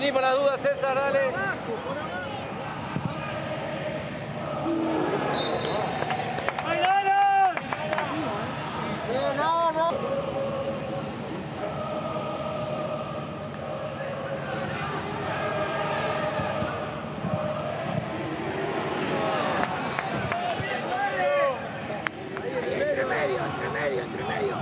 vení para la duda. medio, entre medio, entre medio.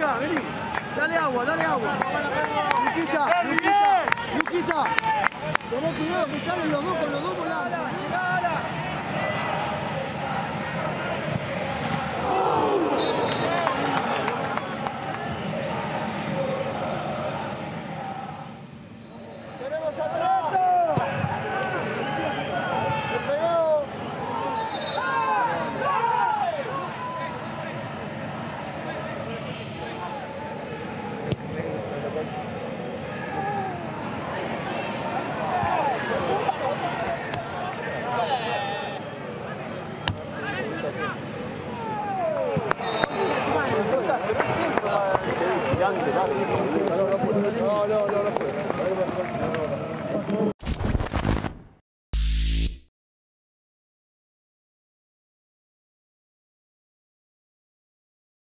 Luca, vení. Dale agua, dale agua. Luquita, Luquita, Luquita. Tené cuidado que salen los dos con los dos volando. んでだろう